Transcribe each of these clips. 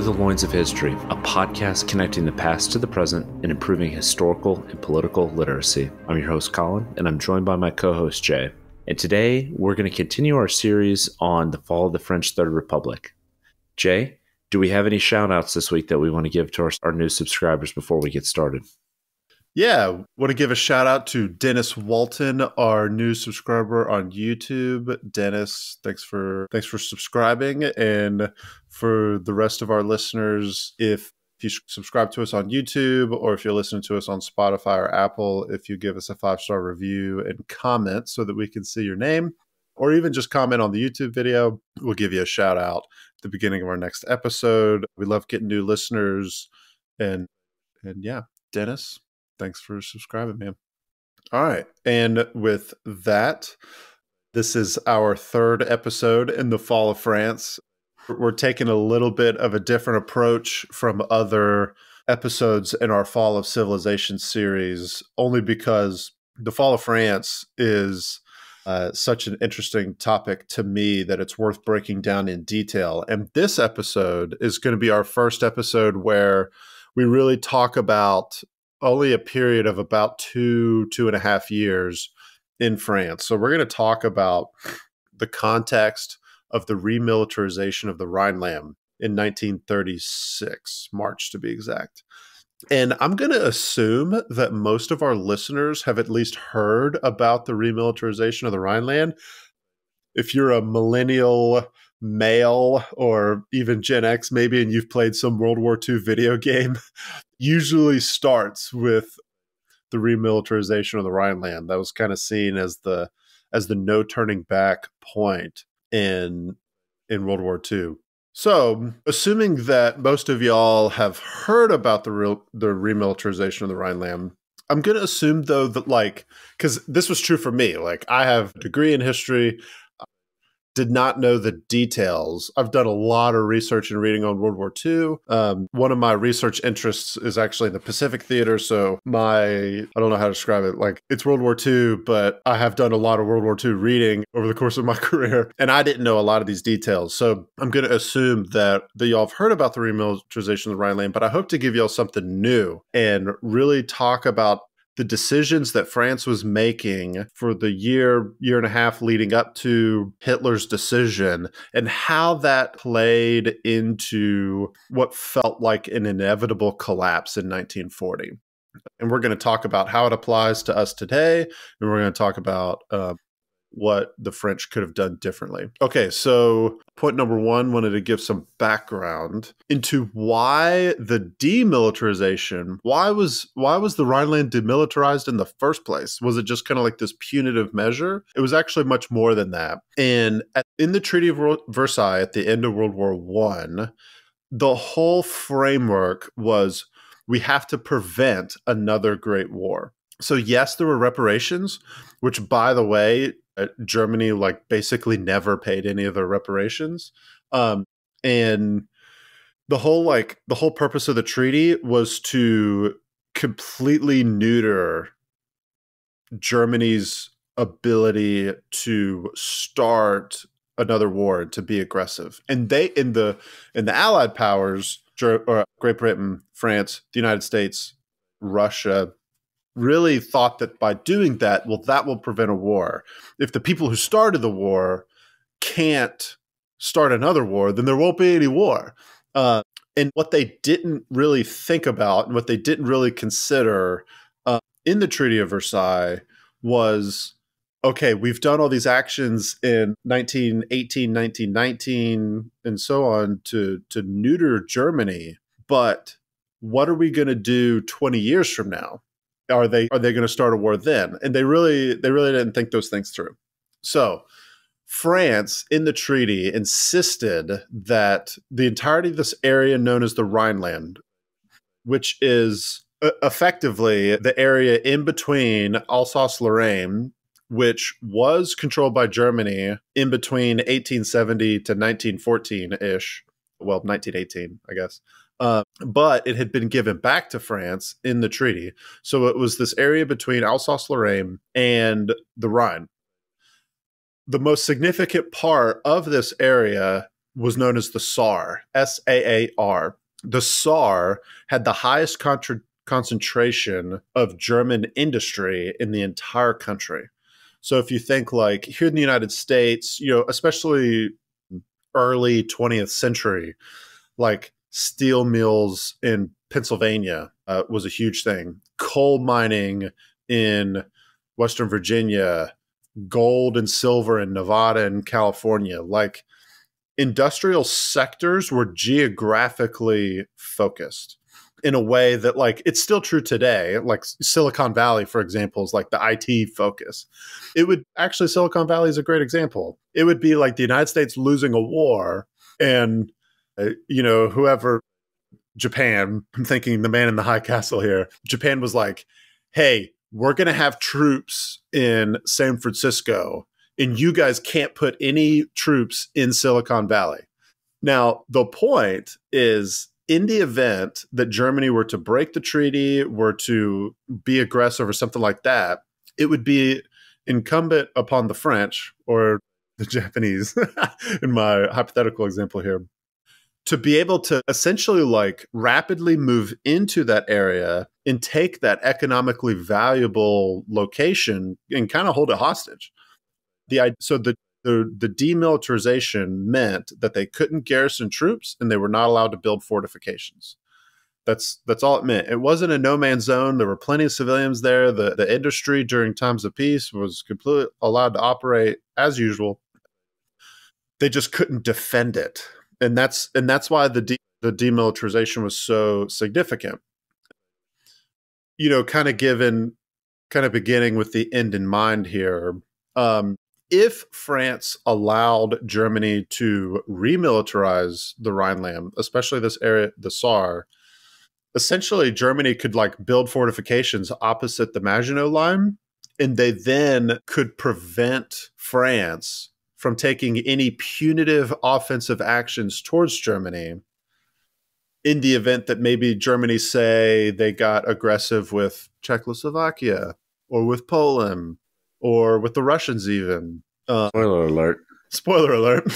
to the Loins of History, a podcast connecting the past to the present and improving historical and political literacy. I'm your host, Colin, and I'm joined by my co host, Jay. And today we're going to continue our series on the fall of the French Third Republic. Jay, do we have any shout outs this week that we want to give to our, our new subscribers before we get started? Yeah, want to give a shout out to Dennis Walton, our new subscriber on YouTube. Dennis, thanks for thanks for subscribing, and for the rest of our listeners, if if you subscribe to us on YouTube or if you're listening to us on Spotify or Apple, if you give us a five star review and comment so that we can see your name, or even just comment on the YouTube video, we'll give you a shout out at the beginning of our next episode. We love getting new listeners, and and yeah, Dennis, thanks for subscribing, man. All right. And with that, this is our third episode in the Fall of France. We're taking a little bit of a different approach from other episodes in our Fall of Civilization series, only because the Fall of France is uh, such an interesting topic to me that it's worth breaking down in detail. And this episode is going to be our first episode where we really talk about only a period of about two, two and a half years in France. So we're going to talk about the context of the remilitarization of the Rhineland in 1936, March to be exact. And I'm going to assume that most of our listeners have at least heard about the remilitarization of the Rhineland. If you're a millennial male or even Gen X, maybe, and you've played some World War II video game, usually starts with the remilitarization of the Rhineland. That was kind of seen as the as the no turning back point in in World War II. So, assuming that most of y'all have heard about the real the remilitarization of the Rhineland, I'm going to assume though that like cuz this was true for me. Like I have a degree in history, did not know the details. I've done a lot of research and reading on World War II. Um, one of my research interests is actually in the Pacific Theater. So my, I don't know how to describe it. Like it's World War II, but I have done a lot of World War II reading over the course of my career, and I didn't know a lot of these details. So I'm going to assume that that y'all have heard about the remilitarization of the Rhineland, but I hope to give y'all something new and really talk about the decisions that France was making for the year, year and a half leading up to Hitler's decision and how that played into what felt like an inevitable collapse in 1940. And we're going to talk about how it applies to us today. And we're going to talk about uh, what the French could have done differently. Okay, so point number one wanted to give some background into why the demilitarization. Why was why was the Rhineland demilitarized in the first place? Was it just kind of like this punitive measure? It was actually much more than that. And at, in the Treaty of Versailles at the end of World War One, the whole framework was we have to prevent another great war. So yes, there were reparations, which by the way, Germany like basically never paid any of their reparations. Um, and the whole like the whole purpose of the treaty was to completely neuter Germany's ability to start another war to be aggressive. And they in the in the allied powers, Great Britain, France, the United States, Russia, really thought that by doing that, well, that will prevent a war. If the people who started the war can't start another war, then there won't be any war. Uh, and what they didn't really think about and what they didn't really consider uh, in the Treaty of Versailles was okay, we've done all these actions in 1918, 1919, and so on to, to neuter Germany, but what are we going to do 20 years from now? Are they are they going to start a war then? And they really they really didn't think those things through. So France in the treaty insisted that the entirety of this area known as the Rhineland, which is effectively the area in between Alsace Lorraine, which was controlled by Germany in between 1870 to 1914 ish, well, 1918, I guess. Uh, but it had been given back to France in the treaty. So it was this area between Alsace Lorraine and the Rhine. The most significant part of this area was known as the Saar, S A A R. The Saar had the highest contra- concentration of German industry in the entire country. So if you think like here in the United States, you know, especially early 20th century, like steel mills in Pennsylvania uh, was a huge thing. Coal mining in Western Virginia, gold and silver in Nevada and California. Like industrial sectors were geographically focused in a way that like it's still true today like silicon valley for example is like the it focus it would actually silicon valley is a great example it would be like the united states losing a war and uh, you know whoever japan i'm thinking the man in the high castle here japan was like hey we're going to have troops in san francisco and you guys can't put any troops in Silicon Valley. Now, the point is in the event that Germany were to break the treaty, were to be aggressive or something like that, it would be incumbent upon the French or the Japanese, in my hypothetical example here, to be able to essentially like rapidly move into that area and take that economically valuable location and kind of hold it hostage the so the the, the demilitarization meant that they couldn't garrison troops and they were not allowed to build fortifications. That's that's all it meant. It wasn't a no man's zone. There were plenty of civilians there. The the industry during times of peace was completely allowed to operate as usual. They just couldn't defend it, and that's and that's why the de- the demilitarization was so significant. You know, kind of given, kind of beginning with the end in mind here. Um, if France allowed Germany to remilitarize the Rhineland, especially this area, the Saar, essentially Germany could like build fortifications opposite the Maginot Line, and they then could prevent France from taking any punitive offensive actions towards Germany in the event that maybe Germany say they got aggressive with Czechoslovakia or with Poland or with the Russians even. Uh, spoiler alert. Spoiler alert.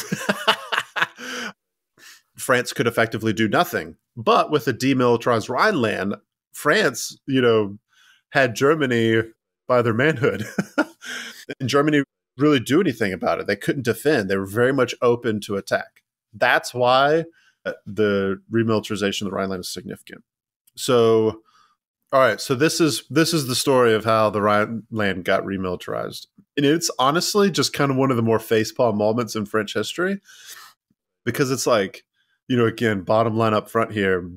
France could effectively do nothing. But with the demilitarized Rhineland, France, you know, had Germany by their manhood. and Germany really do anything about it. They couldn't defend. They were very much open to attack. That's why uh, the remilitarization of the Rhineland is significant. So all right, so this is this is the story of how the Rhineland got remilitarized, and it's honestly just kind of one of the more facepalm moments in French history, because it's like, you know, again, bottom line up front here,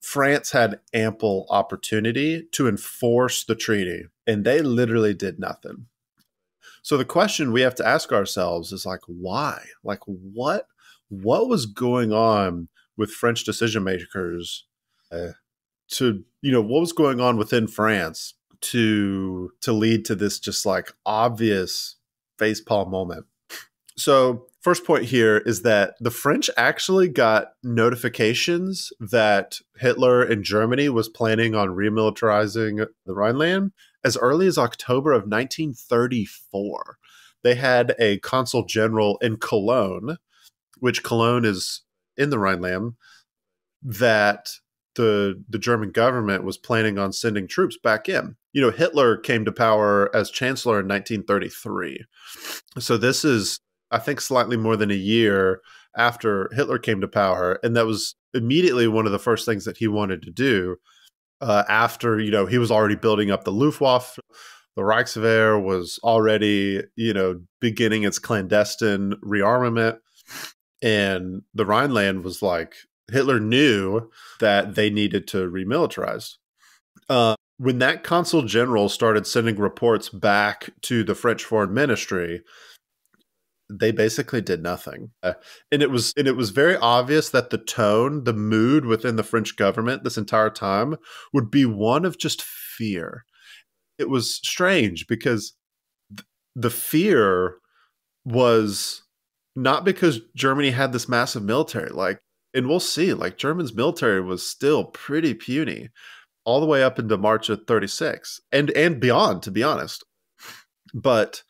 France had ample opportunity to enforce the treaty, and they literally did nothing. So the question we have to ask ourselves is like, why? Like, what? What was going on with French decision makers? Uh, to you know what was going on within France to to lead to this just like obvious facepalm moment. So first point here is that the French actually got notifications that Hitler in Germany was planning on remilitarizing the Rhineland as early as October of 1934. They had a consul general in Cologne, which Cologne is in the Rhineland, that the the German government was planning on sending troops back in. You know, Hitler came to power as chancellor in 1933. So this is I think slightly more than a year after Hitler came to power and that was immediately one of the first things that he wanted to do uh, after, you know, he was already building up the Luftwaffe the Reichswehr was already, you know, beginning its clandestine rearmament and the Rhineland was like Hitler knew that they needed to remilitarize. Uh, when that consul general started sending reports back to the French foreign ministry, they basically did nothing. Uh, and it was and it was very obvious that the tone, the mood within the French government this entire time would be one of just fear. It was strange because th- the fear was not because Germany had this massive military. Like and we'll see. Like German's military was still pretty puny all the way up into March of 36 and and beyond to be honest. But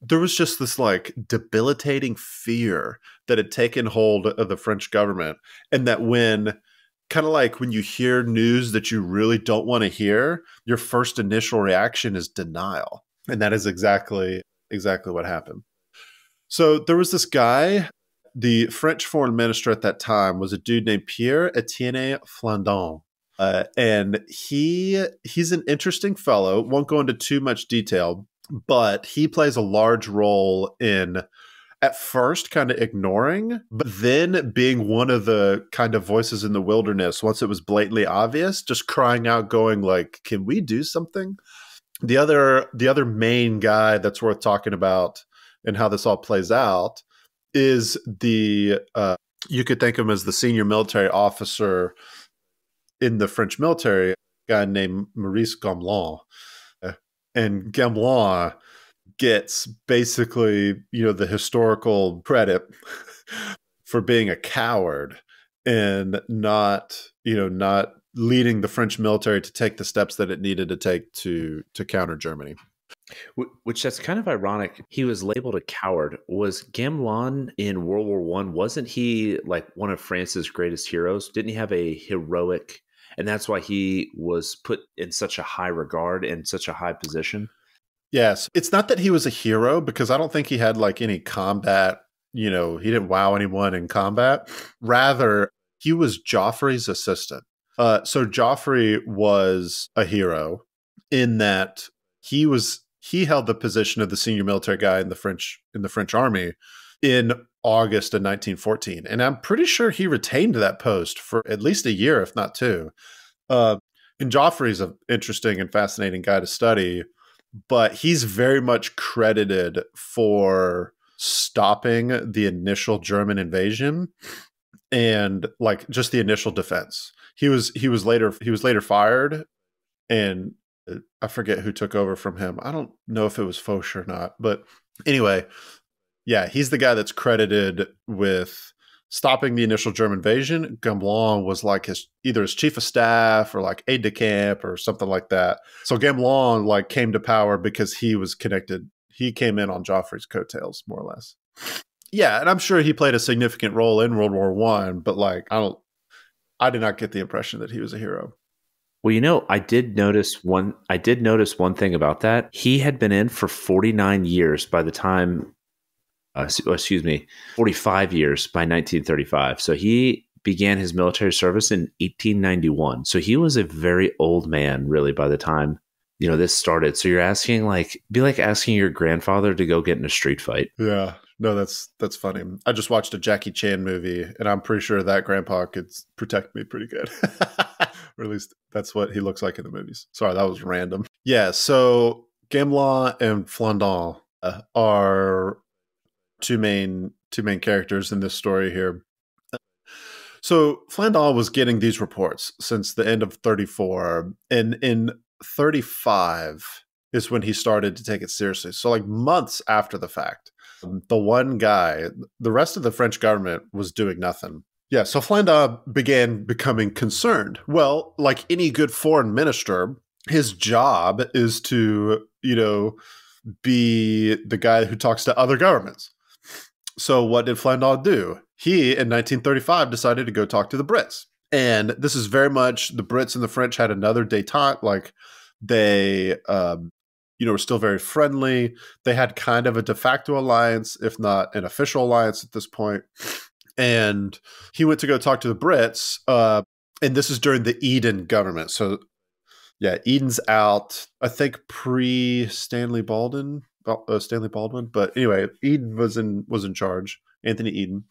there was just this like debilitating fear that had taken hold of the French government, and that when kind of like when you hear news that you really don't want to hear, your first initial reaction is denial. And that is exactly exactly what happened. So there was this guy, the French foreign minister at that time was a dude named Pierre Etienne Flandin. Uh, and he he's an interesting fellow. Won't go into too much detail, but he plays a large role in at first kind of ignoring, but then being one of the kind of voices in the wilderness once it was blatantly obvious, just crying out, going like, "Can we do something?" The other the other main guy that's worth talking about and how this all plays out is the uh, you could think of him as the senior military officer in the French military, guy named Maurice Gamelin. And Gamelin gets basically, you know, the historical credit for being a coward and not, you know, not leading the French military to take the steps that it needed to take to to counter Germany. Which that's kind of ironic. He was labeled a coward. Was Gamelin in World War One? Wasn't he like one of France's greatest heroes? Didn't he have a heroic and that's why he was put in such a high regard and such a high position. Yes, it's not that he was a hero because I don't think he had like any combat. You know, he didn't wow anyone in combat. Rather, he was Joffrey's assistant. Uh, so Joffrey was a hero in that he was he held the position of the senior military guy in the French in the French army in August of 1914. And I'm pretty sure he retained that post for at least a year, if not two. Uh, and Joffrey's an interesting and fascinating guy to study, but he's very much credited for stopping the initial German invasion and like just the initial defense. He was he was later he was later fired and uh, I forget who took over from him. I don't know if it was Foch or not, but anyway, yeah, he's the guy that's credited with stopping the initial German invasion. Gamelin was like his either his chief of staff or like aide de camp or something like that. So Gamelin like came to power because he was connected. He came in on Joffrey's coattails, more or less. Yeah, and I'm sure he played a significant role in World War One, but like I don't I did not get the impression that he was a hero. Well, you know, I did notice one I did notice one thing about that. He had been in for 49 years by the time uh, oh, excuse me, 45 years by 1935. So he began his military service in 1891. So he was a very old man, really, by the time you know this started. So you're asking like, be like asking your grandfather to go get in a street fight. Yeah, no, that's that's funny. I just watched a Jackie Chan movie, and I'm pretty sure that grandpa could protect me pretty good. or at least that's what he looks like in the movies. Sorry, that was random. Yeah, so Gamelin and Flandin uh, are two main two main characters in this story here. So Flandin was getting these reports since the end of 34 and in 35 is when he started to take it seriously. So like months after the fact. Um, the one guy, the rest of the French government was doing nothing. Yeah, so Flandin began becoming concerned. Well, like any good foreign minister, his job is to, you know, be the guy who talks to other governments. So what did Flandin do? He, in 1935, decided to go talk to the Brits. And this is very much the Brits and the French had another detente. Like they, um, you know, were still very friendly. They had kind of a de facto alliance, if not an official alliance at this point. And he went to go talk to the Brits. Uh, and this is during the Eden government. So, yeah, Eden's out. I think pre Stanley Baldwin uh, Stanley Baldwin, but anyway, Eden was in was in charge, Anthony Eden,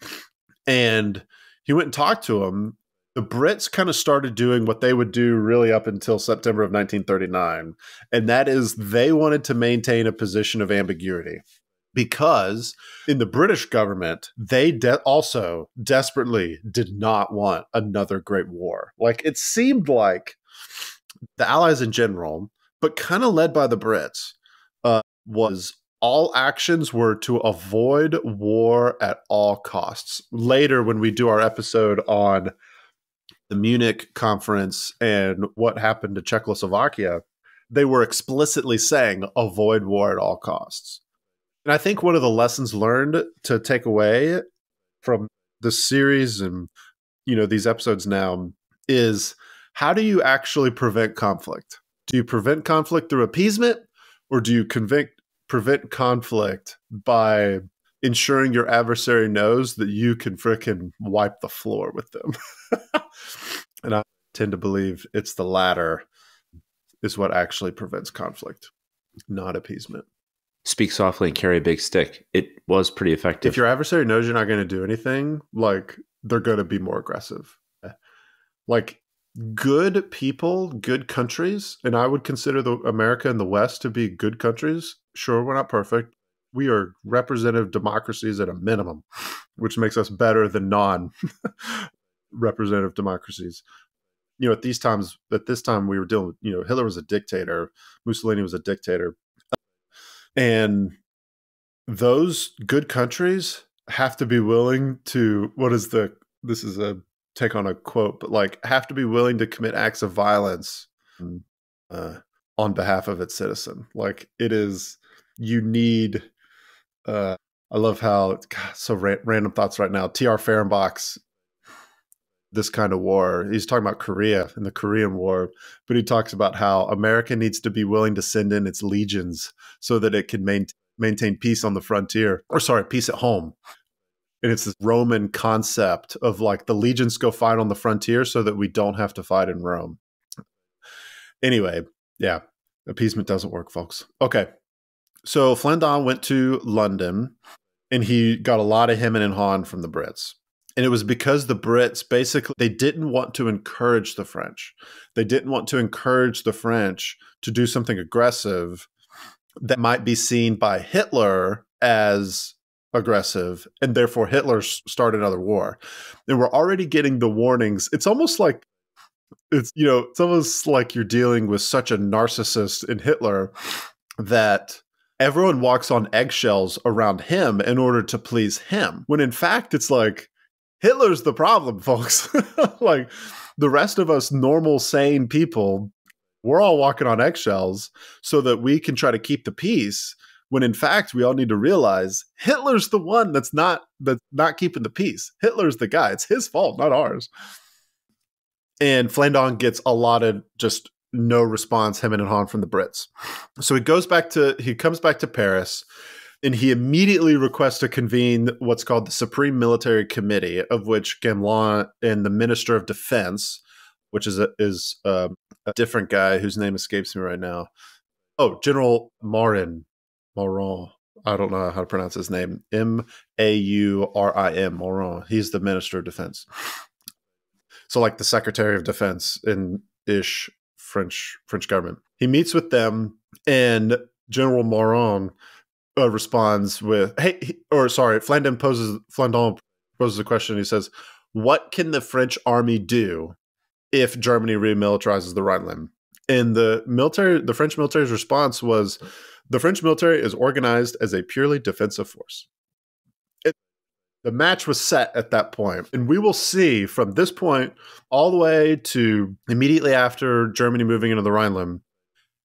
and he went and talked to him. The Brits kind of started doing what they would do really up until September of 1939, and that is they wanted to maintain a position of ambiguity because in the British government, they de- also desperately did not want another great war. Like it seemed like the Allies in general, but kind of led by the Brits, uh, was all actions were to avoid war at all costs. Later, when we do our episode on the Munich conference and what happened to Czechoslovakia, they were explicitly saying avoid war at all costs. And I think one of the lessons learned to take away from the series and you know these episodes now is how do you actually prevent conflict? Do you prevent conflict through appeasement or do you convict, prevent conflict by ensuring your adversary knows that you can fricking wipe the floor with them? and I tend to believe it's the latter is what actually prevents conflict, not appeasement. Speak softly and carry a big stick. It was pretty effective. If your adversary knows you're not going to do anything, like they're going to be more aggressive. Like good people, good countries, and I would consider the America and the West to be good countries. Sure, we're not perfect. We are representative democracies at a minimum, which makes us better than non representative democracies. You know, at these times, at this time, we were dealing with, you know, Hitler was a dictator, Mussolini was a dictator. And those good countries have to be willing to, what is the, this is a take on a quote, but like have to be willing to commit acts of violence uh, on behalf of its citizen. Like it is, you need. Uh, I love how God, so ra- random thoughts right now. T.R. Fehrenbach's this kind of war. He's talking about Korea and the Korean War, but he talks about how America needs to be willing to send in its legions so that it can main- maintain peace on the frontier, or sorry, peace at home and it's this Roman concept of like the legions go fight on the frontier so that we don't have to fight in Rome. Anyway, yeah, appeasement doesn't work, folks. Okay. So Flandin went to London and he got a lot of hemming and hawing from the Brits. And it was because the Brits basically they didn't want to encourage the French. They didn't want to encourage the French to do something aggressive that might be seen by Hitler as aggressive and therefore Hitler start another war. And we're already getting the warnings. It's almost like it's you know, it's almost like you're dealing with such a narcissist in Hitler that everyone walks on eggshells around him in order to please him. When in fact it's like Hitler's the problem, folks. like the rest of us normal sane people we're all walking on eggshells so that we can try to keep the peace when in fact we all need to realize Hitler's the one that's not that's not keeping the peace. Hitler's the guy. It's his fault, not ours. And Flandin gets a lot of just no response, him and Han from the Brits. So he goes back to he comes back to Paris and he immediately requests to convene what's called the Supreme Military Committee, of which Gamelin and the Minister of Defense, which is a, is a, a different guy whose name escapes me right now. Oh, General Marin Moron. I don't know how to pronounce his name. M A U R I M. Moron. He's the Minister of Defense. So, like the Secretary of Defense in ish French French government. He meets with them, and General Moron uh, responds with, "Hey," he, or sorry, Flandin poses Flandin poses a question. He says, "What can the French army do if Germany remilitarizes the Rhineland?" And the military, the French military's response was the French military is organized as a purely defensive force. It, the match was set at that point, and we will see from this point all the way to immediately after Germany moving into the Rhineland.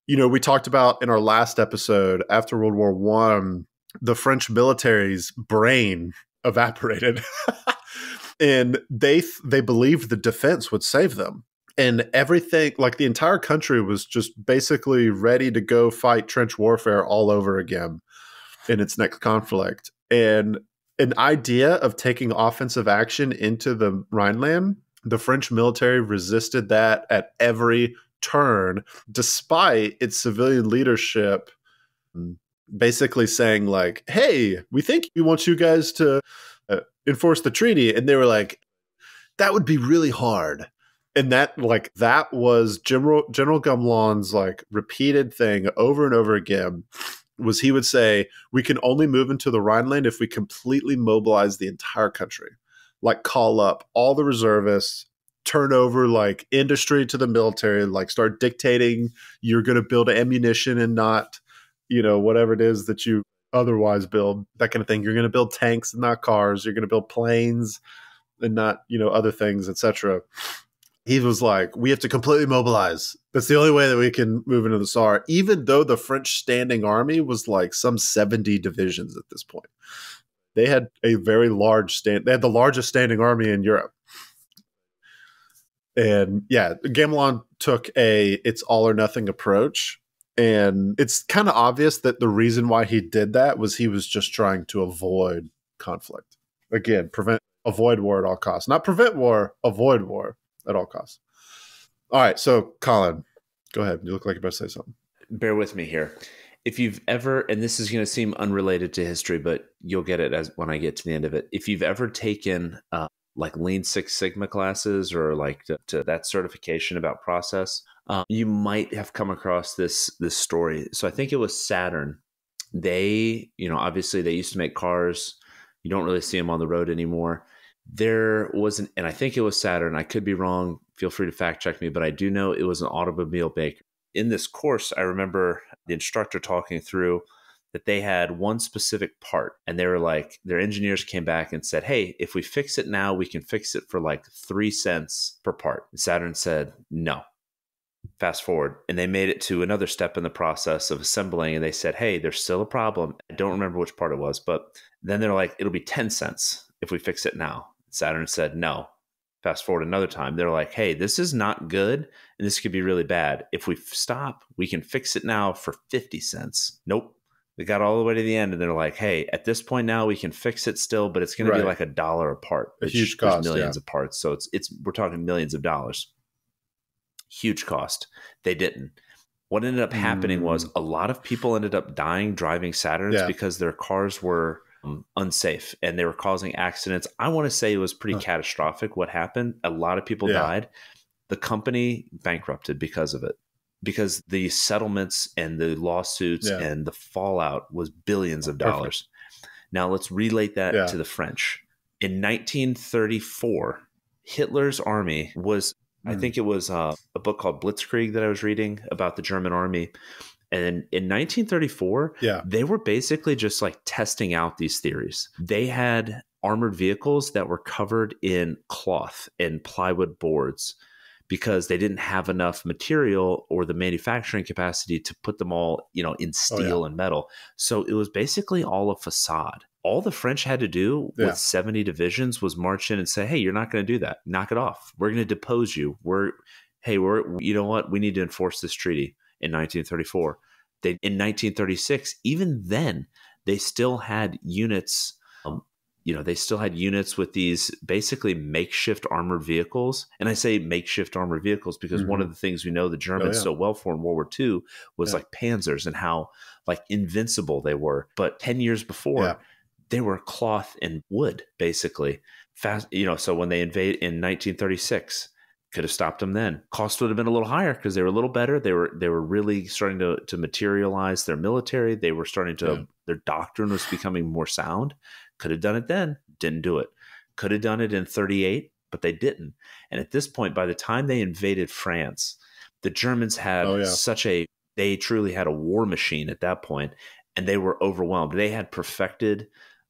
You know, we talked about in our last episode after World War One, the French military's brain evaporated. and they they believed the defense would save them and everything like the entire country was just basically ready to go fight trench warfare all over again in its next conflict. And an idea of taking offensive action into the Rhineland the French military resisted that at every turn despite its civilian leadership basically saying like hey we think we want you guys to uh, enforce the treaty and they were like that would be really hard and that like that was general general Gamelin's like repeated thing over and over again was he would say we can only move into the rhineland if we completely mobilize the entire country. Like call up all the reservists turn over like industry to the military like start dictating you're going to build ammunition and not you know whatever it is that you otherwise build that kind of thing. You're going to build tanks and not cars. You're going to build planes and not you know other things etc he was like, we have to completely mobilize. That's the only way that we can move into the Saar, even though the French standing army was like some 70 divisions at this point. they had a very large stand. They had the largest standing army in Europe. And yeah, Gamelin took a it's all or nothing approach. And it's kind of obvious that the reason why he did that was he was just trying to avoid conflict. Again, prevent avoid war at all costs. Not prevent war, avoid war at all costs. All right, so Colin, go ahead. You look like you're about to say something. Bear with me here. If you've ever, and this is going to seem unrelated to history, but you'll get it as when I get to the end of it. If you've ever taken uh, like Lean Six Sigma classes or like to, to that certification about process, um, you might have come across this this story. So I think it was Saturn. They, you know, obviously they used to make cars. You don't really see them on the road anymore. There was an, and I think it was Saturn. I could be wrong. Feel free to fact check me, but I do know it was an automobile maker. In this course, I remember the instructor talking through that they had one specific part and they were like their engineers came back and said hey if we fix it now we can fix it for like three cents per part and saturn said no fast forward and they made it to another step in the process of assembling and they said hey there's still a problem i don't remember which part it was but then they're like it'll be 10 cents if we fix it now saturn said no fast forward another time they're like hey this is not good and this could be really bad if we stop we can fix it now for 50 cents nope they got all the way to the end and they're like hey at this point now we can fix it still but it's going right. to be like a dollar a part a huge cost millions yeah. of parts so it's it's we're talking millions of dollars huge cost they didn't what ended up happening mm. was a lot of people ended up dying driving saturns yeah. because their cars were um, unsafe and they were causing accidents i want to say it was pretty huh. catastrophic what happened a lot of people yeah. died the company bankrupted because of it because the settlements and the lawsuits yeah. and the fallout was billions of dollars. Perfect. Now let's relate that yeah. to the French. In 1934, Hitler's army was, mm. I think it was uh, a book called Blitzkrieg that I was reading about the German army. And in 1934, yeah. they were basically just like testing out these theories. They had armored vehicles that were covered in cloth and plywood boards because they didn't have enough material or the manufacturing capacity to put them all, you know, in steel oh, yeah. and metal. So it was basically all a facade. All the French had to do yeah. with 70 divisions was march in and say, "Hey, you're not going to do that. Knock it off. We're going to depose you. We're hey, we're you know what? We need to enforce this treaty." In 1934, they in 1936, even then, they still had units you know, they still had units with these basically makeshift armored vehicles. And I say makeshift armored vehicles because mm-hmm. one of the things we know the Germans oh, yeah. so well for in World War II was yeah. like panzers and how like invincible they were. But 10 years before, yeah. they were cloth and wood, basically. Fast, you know, so when they invade in 1936, could have stopped them then. Cost would have been a little higher because they were a little better. They were they were really starting to to materialize their military. They were starting to their doctrine was becoming more sound. Could have done it then, didn't do it. Could have done it in 38, but they didn't. And at this point, by the time they invaded France, the Germans had oh, yeah. such a, they truly had a war machine at that point, and they were overwhelmed. They had perfected,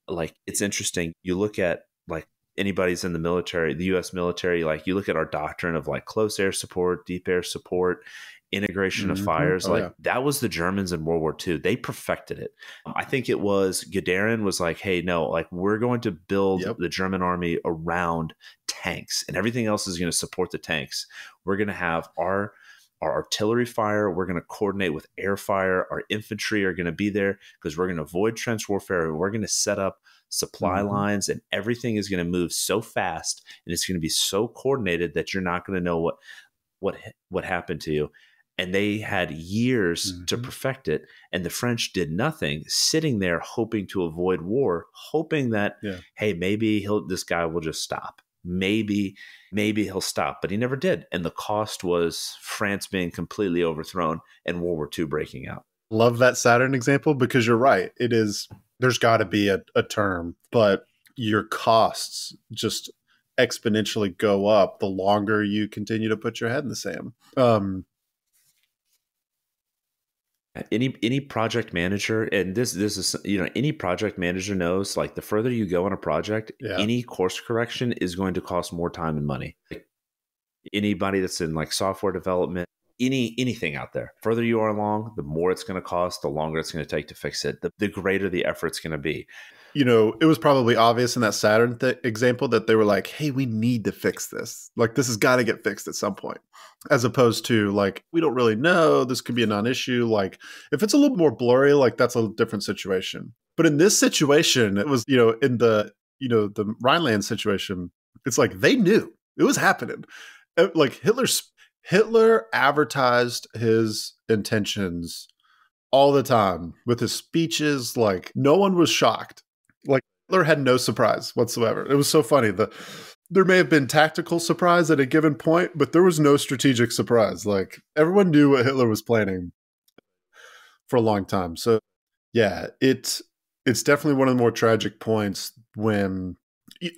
like, it's interesting. You look at, like, anybody's in the military, the US military, like, you look at our doctrine of like close air support, deep air support, integration mm-hmm. of fires. Oh, like yeah. that was the Germans in World War II. They perfected it. I think it was Guderian was like, hey, no, like we're going to build yep. the German army around tanks and everything else is going to support the tanks. We're going to have our our artillery fire. We're going to coordinate with air fire. Our infantry are going to be there because we're going to avoid trench warfare. We're going to set up supply mm-hmm. lines and everything is going to move so fast and it's going to be so coordinated that you're not going to know what what what happened to you and they had years mm-hmm. to perfect it and the french did nothing sitting there hoping to avoid war hoping that yeah. hey maybe he'll this guy will just stop maybe maybe he'll stop but he never did and the cost was france being completely overthrown and world war ii breaking out love that saturn example because you're right it is there's got to be a, a term but your costs just exponentially go up the longer you continue to put your head in the sand um any any project manager and this this is you know any project manager knows like the further you go on a project yeah. any course correction is going to cost more time and money like anybody that's in like software development any anything out there further you are along the more it's going to cost the longer it's going to take to fix it the, the greater the effort's going to be you know, it was probably obvious in that Saturn th- example that they were like, "Hey, we need to fix this. Like, this has got to get fixed at some point." As opposed to like, we don't really know. This could be a non-issue. Like, if it's a little more blurry, like that's a different situation. But in this situation, it was you know in the you know the Rhineland situation, it's like they knew it was happening. Uh, like Hitler's Hitler advertised his intentions all the time with his speeches. Like no one was shocked. Like Hitler had no surprise whatsoever. It was so funny. The there may have been tactical surprise at a given point, but there was no strategic surprise. Like everyone knew what Hitler was planning for a long time. So yeah, it's it's definitely one of the more tragic points when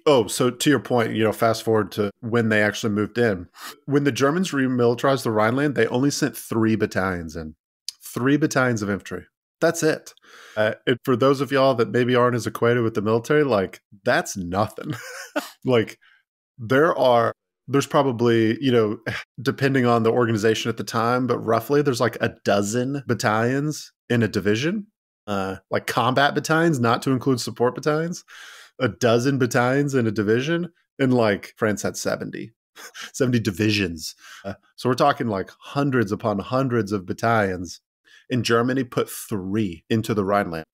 Oh, so to your point, you know, fast forward to when they actually moved in. When the Germans remilitarized the Rhineland, they only sent three battalions in, three battalions of infantry. That's it. Uh, for those of y'all that maybe aren't as acquainted with the military, like that's nothing. like there are, there's probably, you know, depending on the organization at the time, but roughly there's like a dozen battalions in a division, uh, like combat battalions, not to include support battalions a dozen battalions in a division, and like France had 70. 70 divisions. Uh, so we're talking like hundreds upon hundreds of battalions. In Germany, put three into the Rhineland.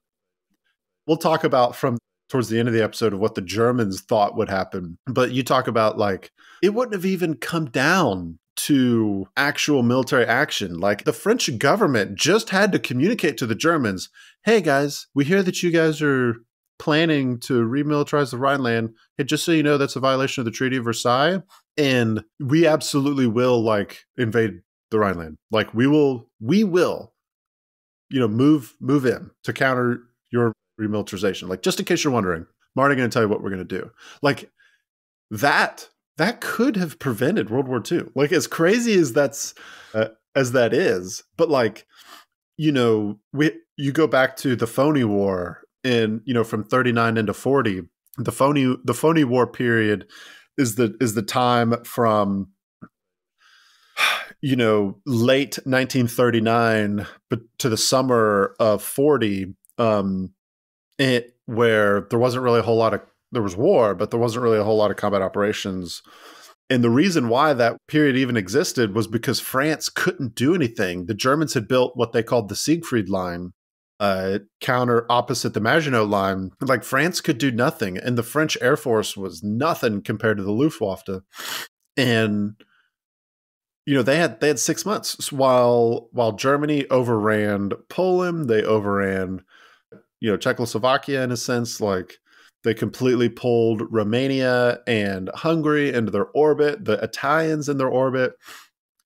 We'll talk about from towards the end of the episode of what the Germans thought would happen. But you talk about like it wouldn't have even come down to actual military action. Like the French government just had to communicate to the Germans, hey guys, we hear that you guys are planning to remilitarize the Rhineland. Hey, just so you know, that's a violation of the Treaty of Versailles, and we absolutely will like invade the Rhineland. Like we will, we will, you know, move move in to counter your remilitarization. Like just in case you're wondering, I'm already going to tell you what we're going to do. Like that that could have prevented World War II. Like as crazy as that's uh, as that is, but like you know, we you go back to the phony war in you know from 39 into 40 the phony the phony war period is the is the time from you know late 1939 but to the summer of 40 um it, where there wasn't really a whole lot of there was war but there wasn't really a whole lot of combat operations and the reason why that period even existed was because France couldn't do anything. The Germans had built what they called the Siegfried Line, uh, counter opposite the Maginot Line, like France could do nothing, and the French Air Force was nothing compared to the Luftwaffe, and you know they had they had six months while while Germany overran Poland, they overran you know Czechoslovakia in a sense, like they completely pulled Romania and Hungary into their orbit, the Italians in their orbit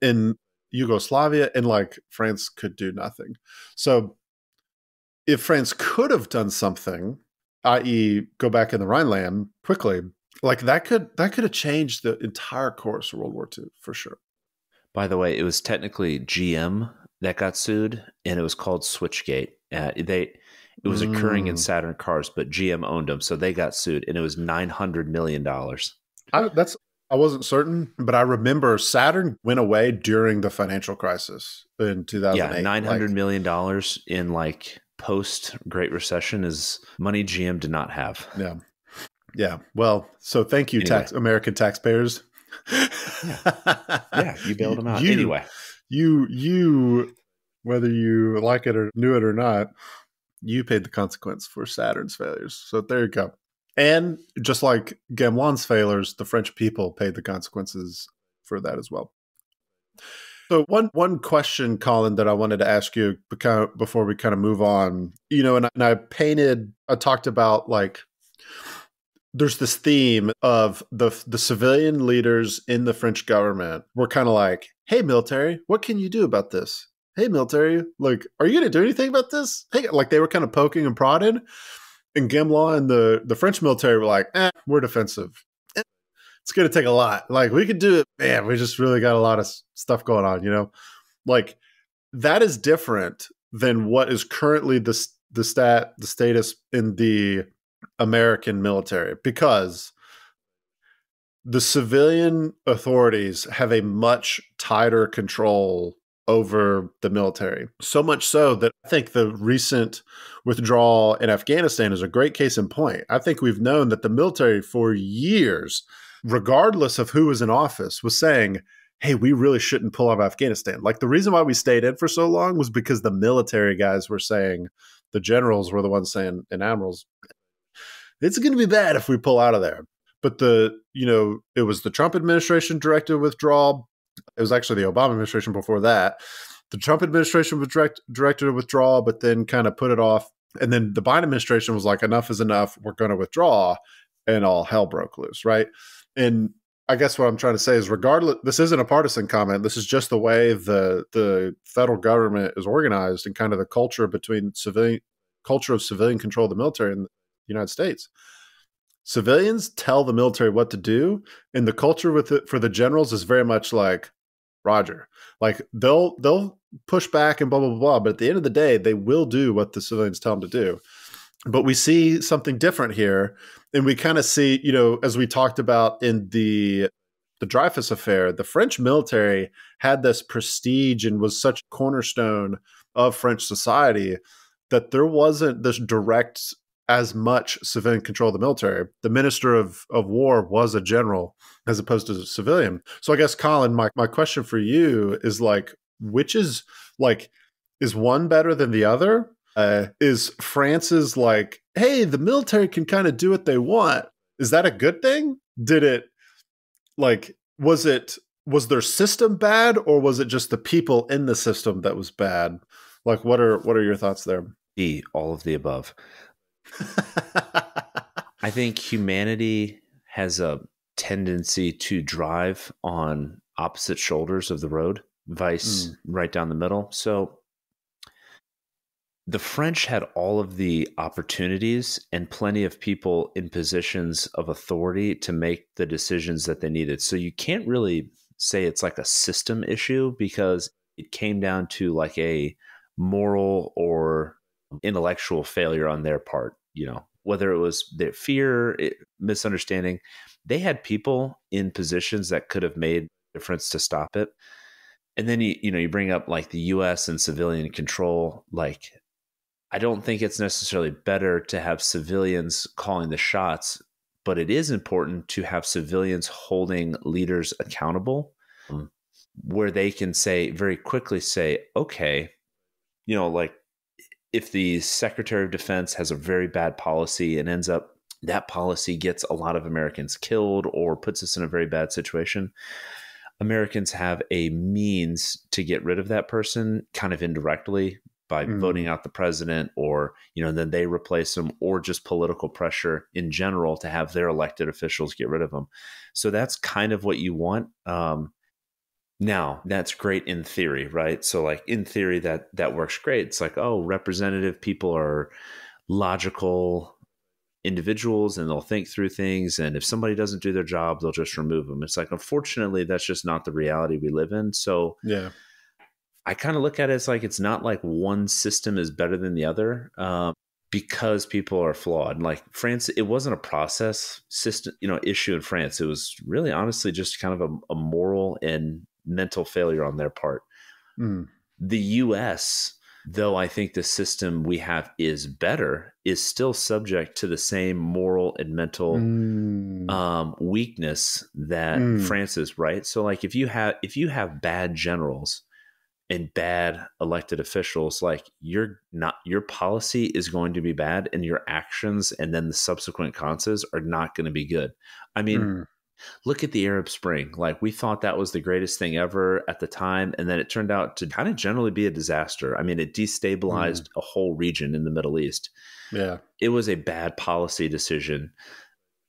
in Yugoslavia, and like France could do nothing. So if France could have done something, i.e., go back in the Rhineland quickly, like that could that could have changed the entire course of World War II for sure. By the way, it was technically GM that got sued, and it was called Switchgate. Uh, they it was mm. occurring in mm. Saturn cars, but GM owned them, so they got sued, and it was nine hundred million dollars. That's I wasn't certain, but I remember Saturn went away during the financial crisis in two thousand. Yeah, nine hundred like, million dollars in like post Great Recession is money GM did not have. Yeah. Yeah. Well, so thank you, anyway. tax American taxpayers. yeah. yeah, you bailed them out. You, anyway. You you whether you like it or knew it or not, you paid the consequence for Saturn's failures. So there you go. And just like Gamelin's failures, the French people paid the consequences for that as well. So one one question, Colin, that I wanted to ask you before we kind of move on, you know, and I, and I painted, I talked about like there's this theme of the the civilian leaders in the French government were kind of like, "Hey, military, what can you do about this? Hey, military, like, are you going to do anything about this?" Hey, like they were kind of poking and prodding. And Gamelin and the the French military were like, "Eh, we're defensive it's going to take a lot. Like we could do it, man. We just really got a lot of stuff going on, you know. Like that is different than what is currently the the stat the status in the American military because the civilian authorities have a much tighter control over the military. So much so that I think the recent withdrawal in Afghanistan is a great case in point. I think we've known that the military for years, regardless of who was in office, was saying, hey, we really shouldn't pull out of Afghanistan. Like the reason why we stayed in for so long was because the military guys were saying, the generals were the ones saying, and admirals, it's going to be bad if we pull out of there. But the, you know, it was the Trump administration directed withdrawal. It was actually the Obama administration before that. The Trump administration was direct, directed withdrawal, but then kind of put it off. And then the Biden administration was like, enough is enough. We're going to withdraw. And all hell broke loose. Right. And I guess what I'm trying to say is, regardless, this isn't a partisan comment. This is just the way the the federal government is organized and kind of the culture between civilian culture of civilian control of the military in the United States. Civilians tell the military what to do, and the culture with it for the generals is very much like Roger. Like they'll they'll push back and blah blah blah, but at the end of the day, they will do what the civilians tell them to do. But we see something different here and we kind of see, you know, as we talked about in the the Dreyfus affair, the French military had this prestige and was such a cornerstone of French society that there wasn't this direct as much civilian control of the military. The minister of, of war was a general as opposed to a civilian. So I guess Colin, my, my question for you is like, which is like, is one better than the other? Uh, is France's like hey, the military can kind of do what they want. Is that a good thing? Did it like was it was their system bad or was it just the people in the system that was bad? Like what are what are your thoughts there? E, all of the above. I think humanity has a tendency to drive on opposite shoulders of the road, vice mm. right down the middle. So the French had all of the opportunities and plenty of people in positions of authority to make the decisions that they needed. So you can't really say it's like a system issue because it came down to like a moral or intellectual failure on their part, you know, whether it was their fear, it, misunderstanding. They had people in positions that could have made difference to stop it. And then you you know you bring up like the US and civilian control like I don't think it's necessarily better to have civilians calling the shots, but it is important to have civilians holding leaders accountable mm. where they can say very quickly say, okay, you know, like if the Secretary of Defense has a very bad policy and ends up that policy gets a lot of Americans killed or puts us in a very bad situation. Americans have a means to get rid of that person kind of indirectly by mm. voting out the president or you know then they replace them or just political pressure in general to have their elected officials get rid of them so that's kind of what you want. Um, now that's great in theory right? So like in theory that that works great. It's like oh representative people are logical individuals and they'll think through things. And if somebody doesn't do their job they'll just remove them it's like unfortunately that's just not the reality we live in. So yeah I kind of look at it as like it's not like one system is better than the other um, because people are flawed. Like France, it wasn't a process system, you know, issue in France. It was really honestly just kind of a, a moral and mental failure on their part. Mm. The U.S., though I think the system we have is better, is still subject to the same moral and mental mm. um, weakness that mm. France is. Right. So, like, if you have if you have bad generals and bad elected officials like you're not your policy is going to be bad and your actions and then the subsequent consequences are not going to be good. I mean mm. look at the arab spring like we thought that was the greatest thing ever at the time and then it turned out to kind of generally be a disaster. I mean it destabilized mm. a whole region in the middle east. Yeah. It was a bad policy decision.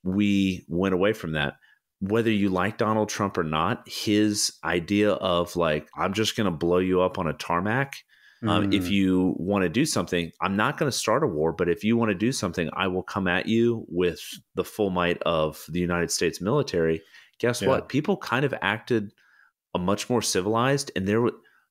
We went away from that whether you like Donald Trump or not, his idea of like, I'm just going to blow you up on a tarmac. Um, If mm. you want to do something, I'm not going to start a war, but if you want to do something, I will come at you with the full might of the United States military. Guess yeah. what? People kind of acted a much more civilized, and there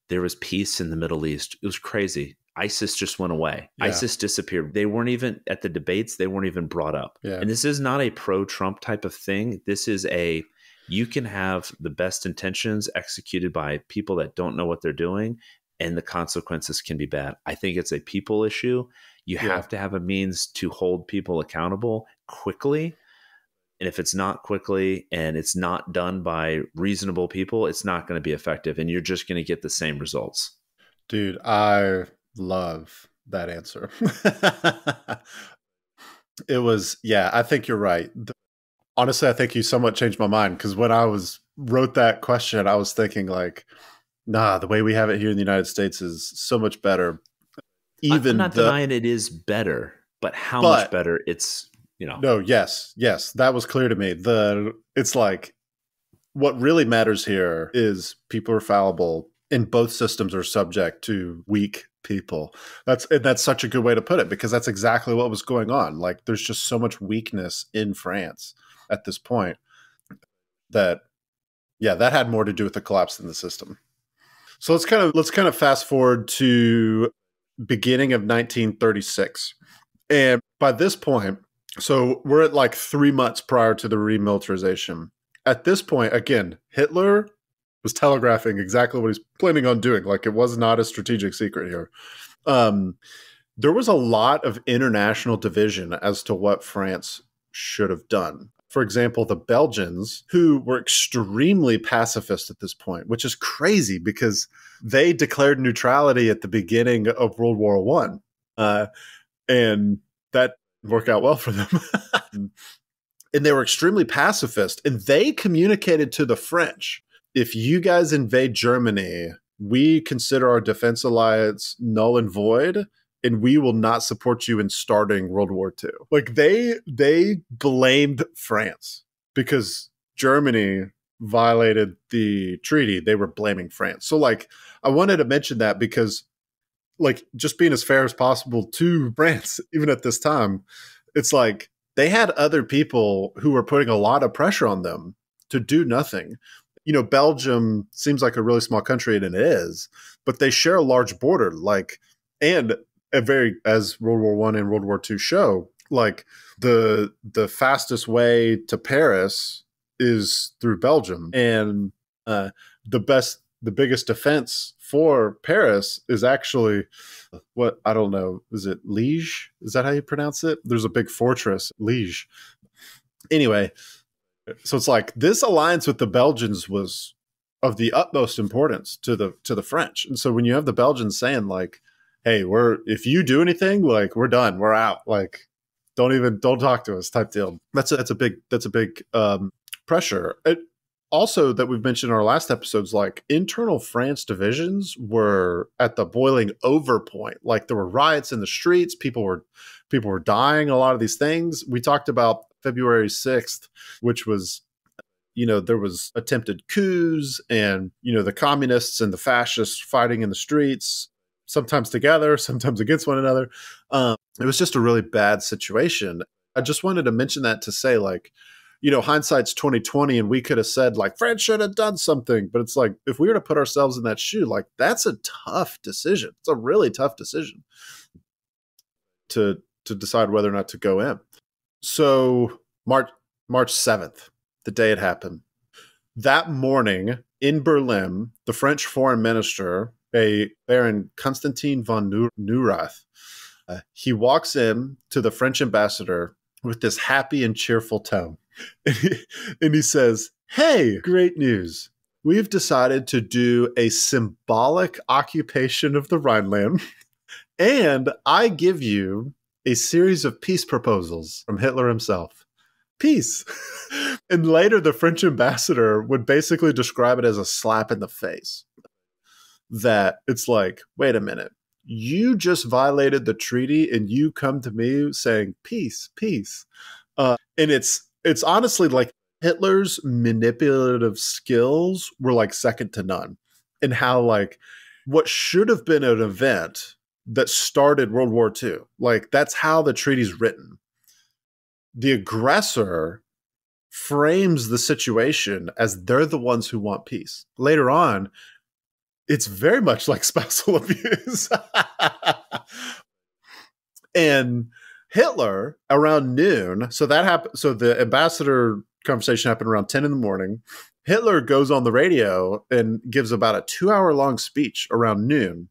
there was peace in the Middle East. It was crazy. ISIS just went away. Yeah. ISIS disappeared. They weren't even at the debates, they weren't even brought up. Yeah. And this is not a pro Trump type of thing. This is a You can have the best intentions executed by people that don't know what they're doing, and the consequences can be bad. I think it's a people issue. You yeah. have to have a means to hold people accountable quickly. And if it's not quickly and it's not done by reasonable people, it's not going to be effective and you're just going to get the same results. Dude, I love that answer. it was, yeah, I think you're right. Honestly, I think you somewhat changed my mind because when I was wrote that question, I was thinking like, nah, the way we have it here in the United States is so much better. Even I'm not the, denying it is better, but how but, much better it's you know. No, yes, yes, that was clear to me. The it's like what really matters here is people are fallible and both systems are subject to weak people. That's and that's such a good way to put it because that's exactly what was going on. Like there's just so much weakness in France at this point that yeah, that had more to do with the collapse in the system. So let's kind of let's kind of fast forward to beginning of 1936. And by this point, so we're at like 3 months prior to the remilitarization. At this point, again, Hitler was telegraphing exactly what he's planning on doing. Like it was not a strategic secret here. Um, there was a lot of international division as to what France should have done. For example, the Belgians, who were extremely pacifist at this point, which is crazy because they declared neutrality at the beginning of World War One, uh, and that worked out well for them. and they were extremely pacifist, and they communicated to the French if you guys invade Germany, we consider our defense alliance null and void and we will not support you in starting World War II. Like they they blamed France because Germany violated the treaty. They were blaming France. So like I wanted to mention that because like just being as fair as possible to France even at this time, it's like they had other people who were putting a lot of pressure on them to do nothing you know, Belgium seems like a really small country, and it is, but they share a large border, like, and a very as World War One and World War Two show, like the the fastest way to Paris is through Belgium, and uh, the best, the biggest defense for Paris is actually what I don't know. Is it Liege? Is that how you pronounce it? There's a big fortress, Liege. Anyway, so it's like this alliance with the Belgians was of the utmost importance to the to the French. And so when you have the Belgians saying like, "Hey, we're if you do anything, like we're done, we're out," like don't even don't talk to us type deal. That's a, that's a big that's a big um, pressure. It, also that we've mentioned in our last episodes like internal france divisions were at the boiling over point like there were riots in the streets people were people were dying a lot of these things we talked about February 6th, which was you know there was attempted coups and you know the communists and the fascists fighting in the streets sometimes together sometimes against one another. Um, it was just a really bad situation. I just wanted to mention that to say like you know hindsight's 2020 and we could have said like france should have done something. But it's like if we were to put ourselves in that shoe like that's a tough decision. It's a really tough decision to to decide whether or not to go in so March March 7th, the day it happened. That morning in Berlin, the French foreign minister, a Baron Constantin von Neurath, uh, he walks in to the French ambassador with this happy and cheerful tone. And he, and he says, Hey, great news. We've decided to do a symbolic occupation of the Rhineland, and I give you a series of peace proposals from Hitler himself. Peace. and later, the French ambassador would basically describe it as a slap in the face. That it's like, wait a minute, you just violated the treaty and you come to me saying peace, peace. Uh, and it's it's honestly like Hitler's manipulative skills were like second to none. And how like what should have been an event that started World War II. Like that's how the treaty's written. The aggressor frames the situation as they're the ones who want peace. Later on, it's very much like spousal abuse. and Hitler around noon, so that happened so the ambassador conversation happened around 10 in the morning. Hitler goes on the radio and gives about a two hour long speech around noon.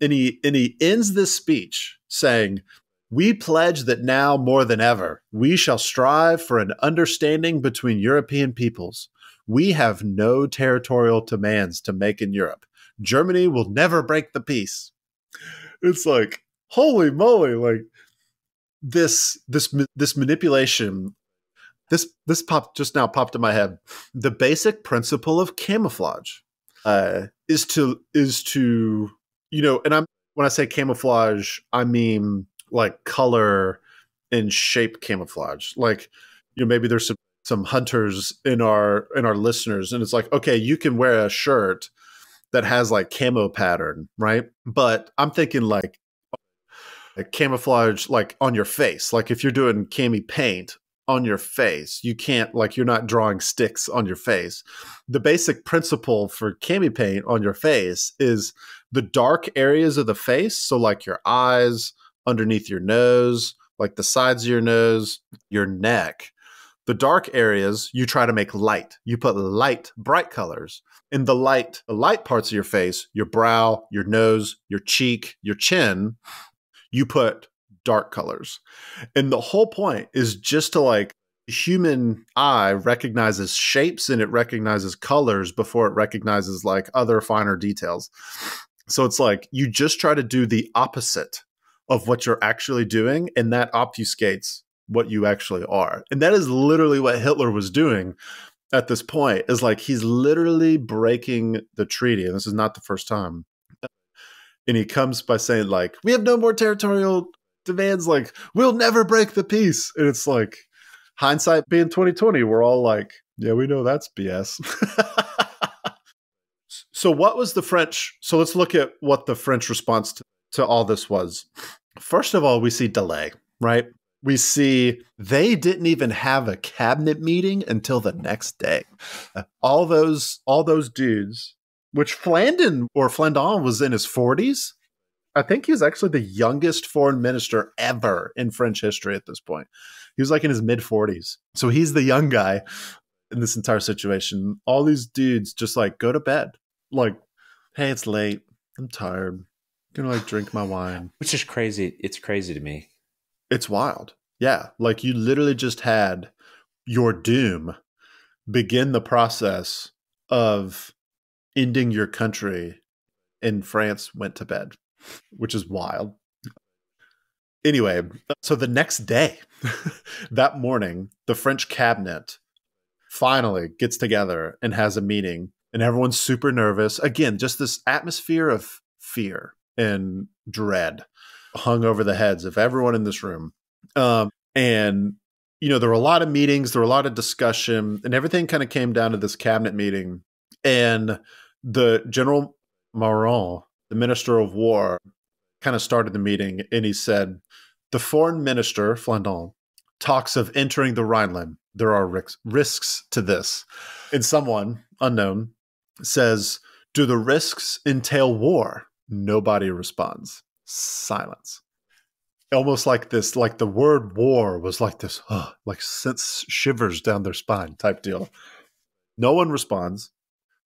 And he, and he ends this speech saying, We pledge that now more than ever, we shall strive for an understanding between European peoples. We have no territorial demands to make in Europe. Germany will never break the peace. It's like, holy moly, like this this this manipulation this this popped just now popped in my head. The basic principle of camouflage uh, is to is to you know, and I'm when I say camouflage, I mean like color and shape camouflage. Like you know, maybe there's some some hunters in our in our listeners, and it's like, okay, you can wear a shirt that has like camo pattern, right? But I'm thinking like camouflage like on your face. Like if you're doing cami paint, on your face. You can't like you're not drawing sticks on your face. The basic principle for cami paint on your face is the dark areas of the face, so like your eyes, underneath your nose, like the sides of your nose, your neck. The dark areas you try to make light. You put light, bright colors. In the light, the light parts of your face, your brow, your nose, your cheek, your chin, you put dark colors. And the whole point is just to like human eye recognizes shapes and it recognizes colors before it recognizes like other finer details. So it's like you just try to do the opposite of what you're actually doing and that obfuscates what you actually are. And that is literally what Hitler was doing at this point is like he's literally breaking the treaty and this is not the first time. And he comes by saying like we have no more territorial demands like we'll never break the peace. And it's like hindsight being 2020 we're all like yeah we know that's bs so what was the french so let's look at what the french response to, to all this was. First of all we see delay right? We see they didn't even have a cabinet meeting until the next day. All those all those dudes which flandin or flandin was in his 40s I think he's actually the youngest foreign minister ever in French history at this point. He was like in his mid 40s. So he's the young guy in this entire situation. All these dudes just like go to bed. Like, hey, it's late. I'm tired. I'm gonna like drink my wine. Which is crazy. It's crazy to me. It's wild. Yeah. Like you literally just had your doom begin the process of ending your country and France went to bed which is wild. Anyway, so the next day, that morning, the French cabinet finally gets together and has a meeting, and everyone's super nervous. Again, just this atmosphere of fear and dread hung over the heads of everyone in this room. Um, and you know, there were a lot of meetings, there were a lot of discussion, and everything kind of came down to this cabinet meeting. And the General Maurin the minister of war, kind of started the meeting and he said, The foreign minister, Flandin, talks of entering the Rhineland. There are risks, risks to this. And someone unknown says, Do the risks entail war? Nobody responds. Silence. Almost like this, like the word war was like this, like sends shivers down their spine type deal. No one responds.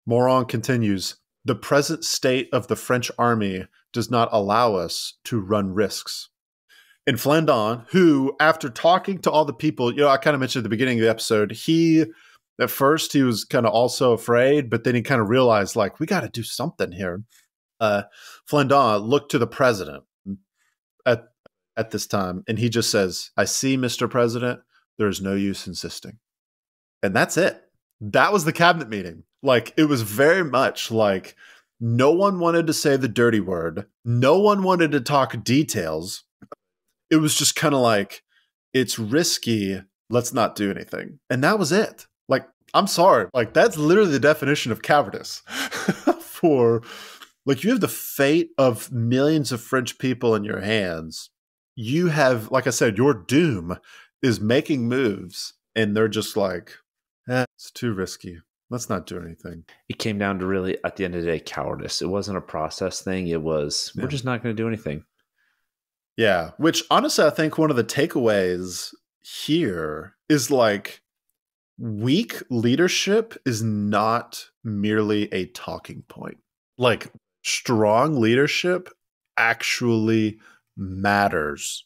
Maurin continues, the present state of the French army does not allow us to run risks. And Flandin, who, after talking to all the people, you know, I kind of mentioned at the beginning of the episode, he, at first, he was kind of also afraid, but then he kind of realized, like, we got to do something here. Uh, Flandin looked to the president at, at this time, and he just says, I see, Mr. President, there is no use insisting. And that's it. That was the cabinet meeting. Like it was very much like no one wanted to say the dirty word. No one wanted to talk details. It was just kind of like it's risky. Let's not do anything. And that was it. Like I'm sorry. Like that's literally the definition of cowardice. For like you have the fate of millions of French people in your hands. You have like I said your doom is making moves and they're just like eh, it's too risky let's not do anything. It came down to really, at the end of the day, cowardice. It wasn't a process thing. It was, yeah. we're just not going to do anything. Yeah. Which honestly, I think one of the takeaways here is like, weak leadership is not merely a talking point. Like strong leadership actually matters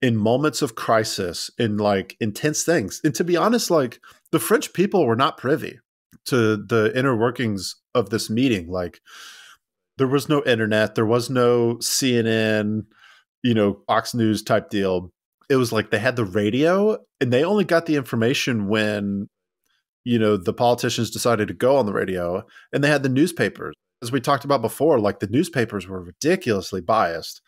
in moments of crisis, in like intense things. And to be honest, like the French people were not privy to the inner workings of this meeting. Like there was no internet, there was no CNN, you know, Fox News type deal. It was like they had the radio and they only got the information when, you know, the politicians decided to go on the radio and they had the newspapers. As we talked about before, like the newspapers were ridiculously biased,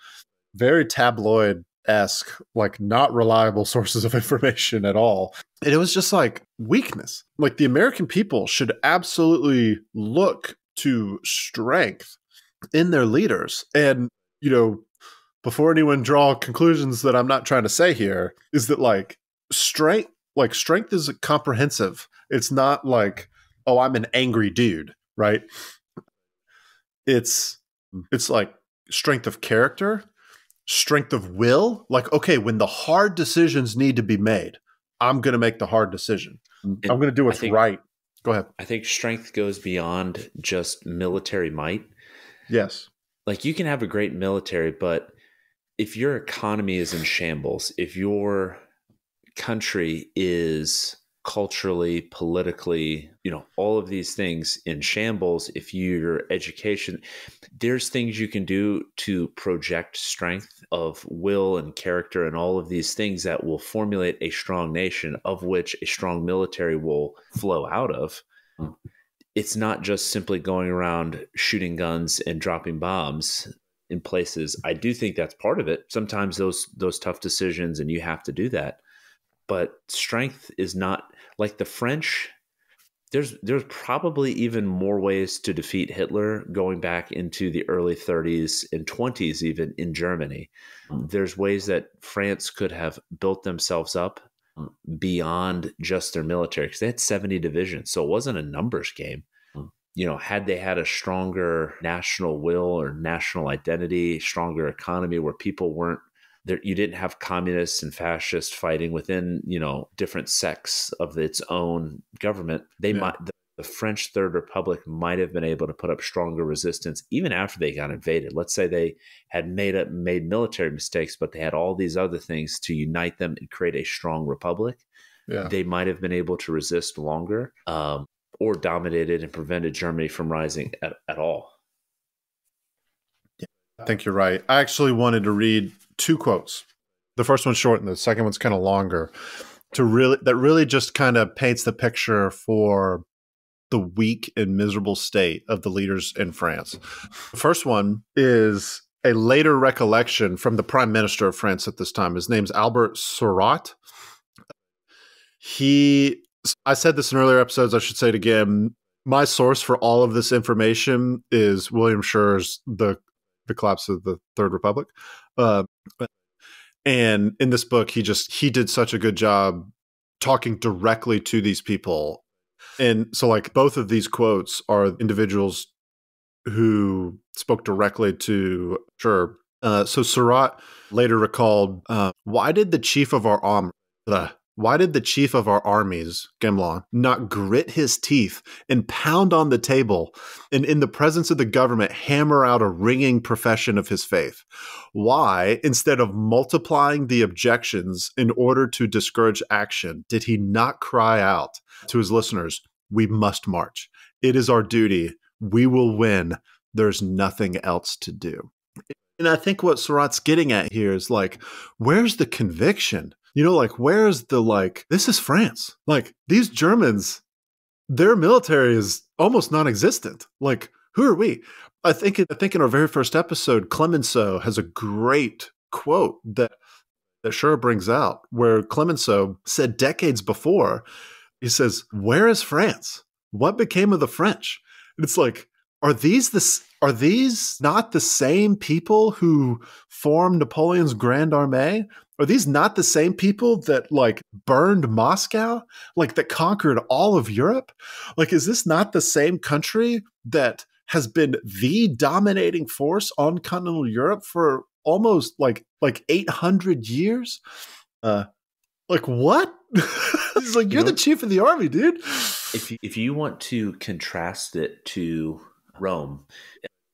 very tabloid esque, like not reliable sources of information at all. And it was just like weakness. Like the American people should absolutely look to strength in their leaders. And, you know, before anyone draw conclusions that I'm not trying to say here, is that like strength, like strength is comprehensive. It's not like, oh, I'm an angry dude, right? It's it's like strength of character, strength of will. Like, okay, when the hard decisions need to be made, I'm going to make the hard decision. Mm, and I'm going to do what's think, right. Go ahead. I think strength goes beyond just military might. Yes. Like you can have a great military, but if your economy is in shambles, if your country is culturally, politically, you know, all of these things in shambles, if your education, there's things you can do to project strength of will and character and all of these things that will formulate a strong nation of which a strong military will flow out of. Hmm. It's not just simply going around shooting guns and dropping bombs in places. I do think that's part of it. Sometimes those those tough decisions and you have to do that but strength is not like the French. There's there's probably even more ways to defeat Hitler going back into the early 30s and 20s even in Germany. Hmm. There's ways that France could have built themselves up hmm. beyond just their military because they had 70 divisions, so it wasn't a numbers game. Hmm. You know, had they had a stronger national will or national identity, stronger economy where people weren't there you didn't have communists and fascists fighting within you know different sects of its own government they yeah. might the, the french third republic might have been able to put up stronger resistance even after they got invaded let's say they had made up made military mistakes but they had all these other things to unite them and create a strong republic yeah. they might have been able to resist longer um, or dominated and prevented germany from rising at, at all I think you're right. I actually wanted to read two quotes. The first one's short and the second one's kind of longer. To really that really just kind of paints the picture for the weak and miserable state of the leaders in France. The first one is a later recollection from the prime minister of France at this time. His name's Albert Sarraut. He I said this in earlier episodes, I should say it again. My source for all of this information is William Shirer's The the collapse of the Third Republic. Uh, and in this book, he just he did such a good job talking directly to these people. And so, like both of these quotes are individuals who spoke directly to Shirer. Uh, so Sarraut later recalled, uh, "Why did the chief of our arm, the why did the chief of our armies, Gamelin, not grit his teeth and pound on the table and in the presence of the government hammer out a ringing profession of his faith? Why, instead of multiplying the objections in order to discourage action, did he not cry out to his listeners, We must march. It is our duty. We will win. There's nothing else to do. And I think what Sarraut's getting at here is like, where's the conviction? you know, like where's the like, this is France. Like these Germans, their military is almost non existent. Like, who are we? I think I think in our very first episode, Clemenceau has a great quote that that Shirer brings out, where Clemenceau said decades before, he says, Where is France? What became of the French? And it's like, are these the are these not the same people who formed Napoleon's Grand Armée? Are these not the same people that like burned Moscow? Like that conquered all of Europe? Like, is this not the same country that has been the dominating force on continental Europe for almost like like 800 years? Uh like what? He's like, "You're you know, the chief of the army, dude." If you, if you want to contrast it to Rome,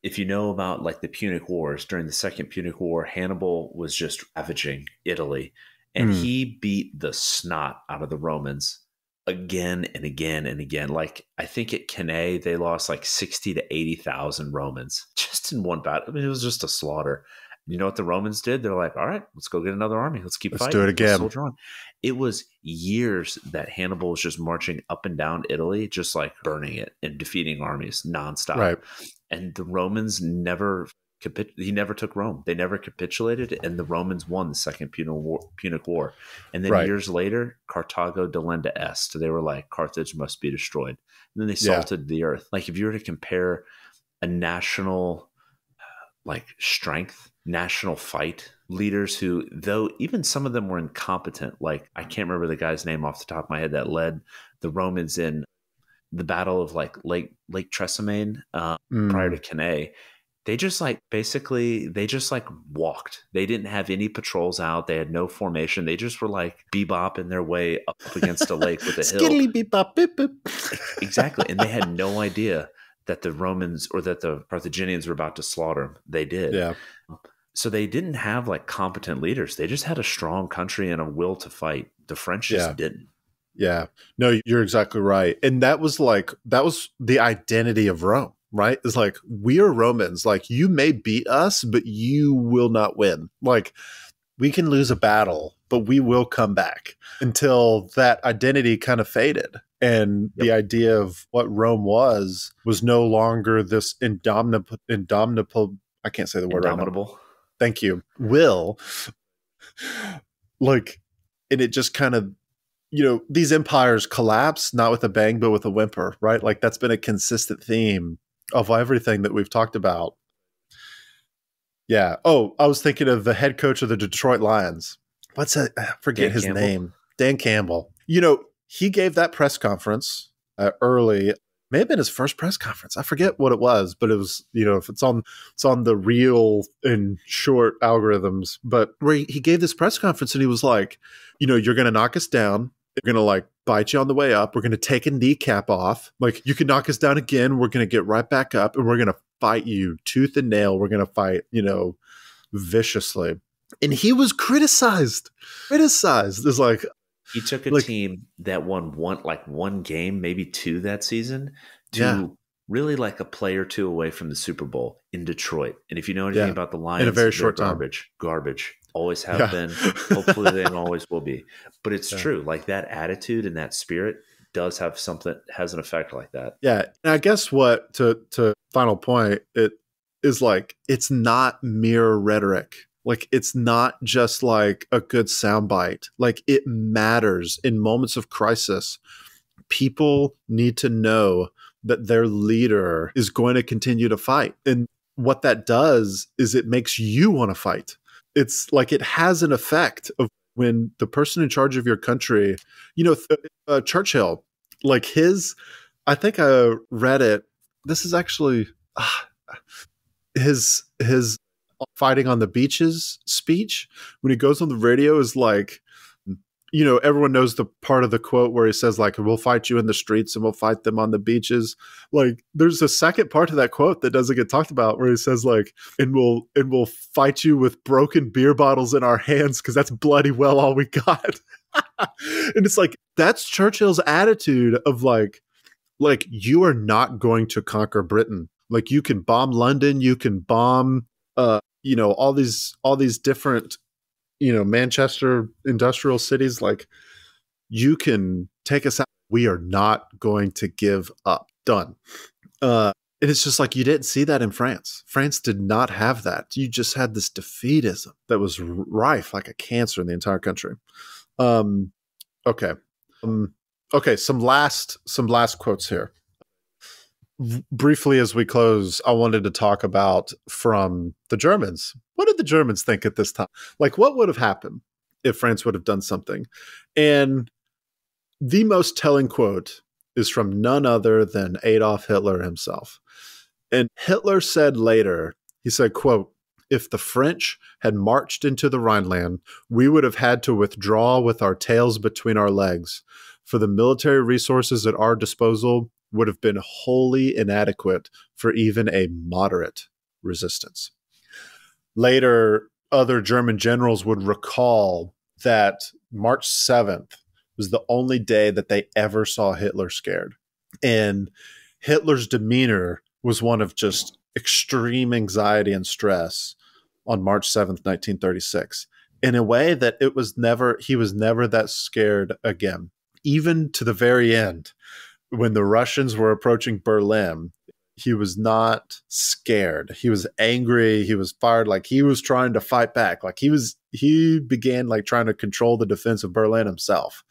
if you know about like the Punic Wars during the Second Punic War, Hannibal was just ravaging Italy, and mm. he beat the snot out of the Romans again and again and again. Like I think at Cannae they lost like sixty to eighty thousand Romans just in one battle. I mean, it was just a slaughter. You know what the Romans did? They're like, all right, let's go get another army. Let's keep let's fighting. do it again. Soldier on. It was years that Hannibal was just marching up and down Italy, just like burning it and defeating armies nonstop. Right. And the Romans never he never took Rome. They never capitulated, and the Romans won the Second Punic War. Punic War. And then right. years later, Carthago delenda est. They were like, Carthage must be destroyed. And then they salted yeah. the earth. Like if you were to compare a national uh, like strength, national fight leaders who, though even some of them were incompetent, like I can't remember the guy's name off the top of my head that led the Romans in the battle of like Lake Lake Trasimene uh, mm. prior to Cannae. They just like basically they just like walked. They didn't have any patrols out. They had no formation. They just were like bebopping their way up against a lake with a hill. bebop, beep, beep. exactly, and they had no idea that the Romans or that the Carthaginians were about to slaughter them. They did. Yeah. So they didn't have like competent leaders. They just had a strong country and a will to fight. The French just yeah. didn't. Yeah. No, you're exactly right. And that was like that was the identity of Rome, right? It's like we are Romans. Like you may beat us, but you will not win. Like we can lose a battle, but we will come back until that identity kind of faded and yep. the idea of what Rome was was no longer this indomitable, indomitable. I can't say the word indomitable. Right Thank you. Will like, and it just kind of, you know, these empires collapse not with a bang but with a whimper, right? Like that's been a consistent theme of everything that we've talked about. Yeah. Oh, I was thinking of the head coach of the Detroit Lions. What's that? I forget Dan his Campbell. name. Dan Campbell. You know, he gave that press conference uh, early may have been his first press conference. I forget what it was, but it was you know if it's on it's on the reel and short algorithms. But where he, he gave this press conference and he was like, you know, you're going to knock us down. They're going to like bite you on the way up. We're going to take a kneecap off. Like you can knock us down again. We're going to get right back up and we're going to fight you tooth and nail. We're going to fight you know viciously. And he was criticized, criticized. It's like he took a like, team that won one like one game, maybe two that season, to yeah. really like a play or two away from the Super Bowl in Detroit. And if you know anything yeah. about the Lions, in a very short garbage, time. garbage. Always have yeah. been. Hopefully, they always will be. But it's true. Like that attitude and that spirit does have something has an effect like that. Yeah, and I guess what to to final point it is like it's not mere rhetoric like it's not just like a good soundbite. Like it matters in moments of crisis. People need to know that their leader is going to continue to fight. And what that does is it makes you want to fight. It's like it has an effect of when the person in charge of your country, you know, uh, Churchill, like his, I think I read it. This is actually uh, his his fighting on the beaches speech when he goes on the radio is like you know everyone knows the part of the quote where he says like we'll fight you in the streets and we'll fight them on the beaches. Like there's a second part of that quote that doesn't get talked about where he says like and we'll and we'll fight you with broken beer bottles in our hands because that's bloody well all we got. And it's like that's churchill's attitude of like like you are not going to conquer britain. Like you can bomb london you can bomb uh, you know, all these all these different, you know, Manchester industrial cities. Like, you can take us out. We are not going to give up. Done. Uh, and it's just like you didn't see that in France. France did not have that. You just had this defeatism that was rife like a cancer in the entire country. Um, okay. Um, okay. Some last some last quotes here briefly as we close, I wanted to talk about from the Germans. What did the Germans think at this time? Like, what would have happened if France would have done something? And the most telling quote is from none other than Adolf Hitler himself. And Hitler said later, he said, quote, If the French had marched into the Rhineland, we would have had to withdraw with our tails between our legs, for the military resources at our disposal would have been wholly inadequate for even a moderate resistance. Later, other German generals would recall that March 7th was the only day that they ever saw Hitler scared. And Hitler's demeanor was one of just extreme anxiety and stress on March 7th, 1936, in a way that it was never, he was never that scared again. Even to the very end, when the Russians were approaching Berlin, he was not scared. He was angry. He was fired. Like he was trying to fight back. Like he was, he began like trying to control the defense of Berlin himself.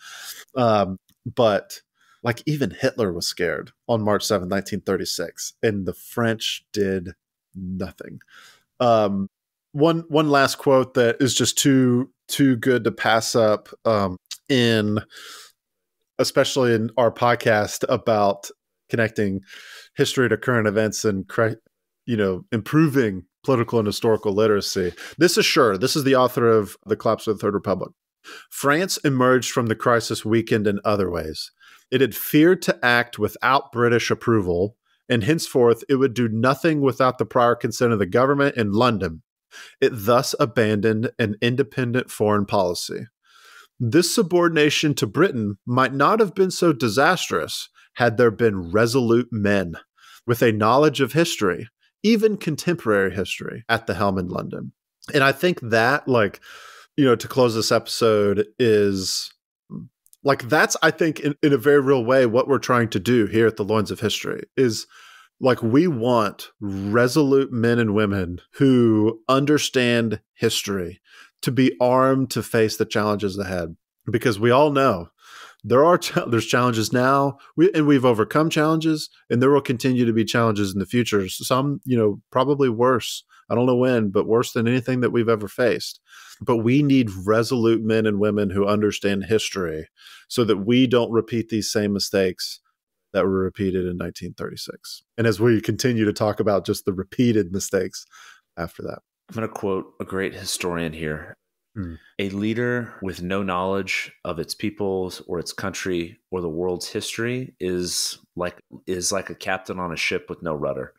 Um, but like even Hitler was scared on March 7, 1936, and the French did nothing. Um, one one last quote that is just too too good to pass up um, in especially in our podcast about connecting history to current events and you know improving political and historical literacy. This is Shirer. This is the author of The Collapse of the Third Republic. France emerged from the crisis weakened in other ways. It had feared to act without British approval, and henceforth it would do nothing without the prior consent of the government in London. It thus abandoned an independent foreign policy. This subordination to Britain might not have been so disastrous had there been resolute men with a knowledge of history, even contemporary history, at the helm in London. And I think that, like, you know, to close this episode is like that's i think in, in a very real way what we're trying to do here at the loins of history is like we want resolute men and women who understand history to be armed to face the challenges ahead. Because we all know there are there's challenges now we, and we've overcome challenges and there will continue to be challenges in the future. Some you know probably worse. I don't know when but worse than anything that we've ever faced. But we need resolute men and women who understand history so that we don't repeat these same mistakes that were repeated in 1936 and as we continue to talk about just the repeated mistakes after that i'm going to quote a great historian here Mm. A leader with no knowledge of its people's or its country or the world's history is like is like a captain on a ship with no rudder.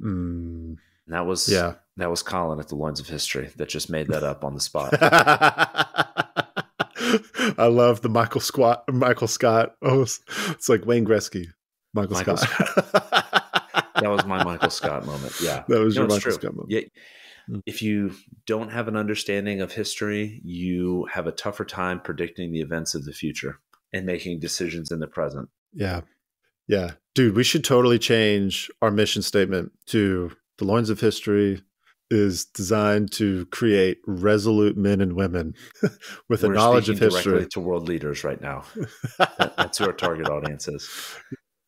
Mm. that was yeah. That was Colin at the Loins of History that just made that up on the spot. I love the Michael Scott. Michael Scott. Oh, it's, like Wayne Gretzky. Michael, Michael Scott. Scott. that was my Michael Scott moment. Yeah, that was you your Michael true. Scott moment. Yeah. If you don't have an understanding of history, you have a tougher time predicting the events of the future and making decisions in the present. Yeah. Yeah. Dude, we should totally change our mission statement to the loins of history is designed to create resolute men and women with We're a knowledge of history to world leaders right now. that, that's who our target audience is.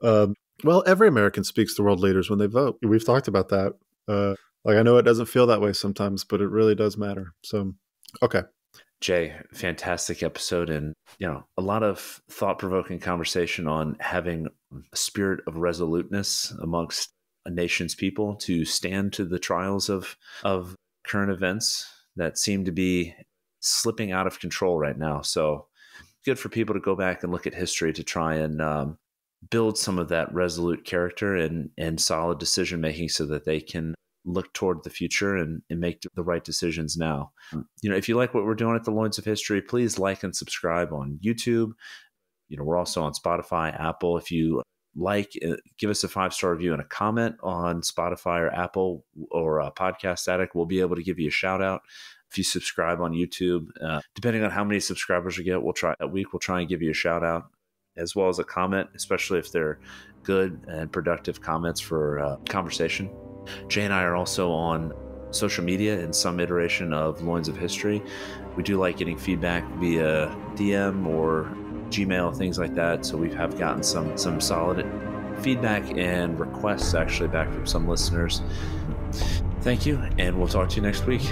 Um, well, every American speaks to world leaders when they vote. We've talked about that. Uh, like I know it doesn't feel that way sometimes, but it really does matter. So, okay. Jay, fantastic episode and you know, a lot of thought-provoking conversation on having a spirit of resoluteness amongst a nation's people to stand to the trials of of current events that seem to be slipping out of control right now. So, good for people to go back and look at history to try and um, build some of that resolute character and and solid decision making so that they can look toward the future and, and make the right decisions now. Hmm. You know, if you like what we're doing at the Loins of History, please like and subscribe on YouTube. You know, we're also on Spotify, Apple. If you like, uh, give us a five star review and a comment on Spotify or Apple or uh, Podcast Addict. We'll be able to give you a shout out if you subscribe on YouTube. Uh, depending on how many subscribers we get, we'll try a week. We'll try and give you a shout out as well as a comment, especially if they're good and productive comments for uh, conversation. Jay and I are also on social media in some iteration of Loins of History. We do like getting feedback via DM or Gmail, things like that. So we have gotten some some solid feedback and requests actually back from some listeners. Thank you, and we'll talk to you next week.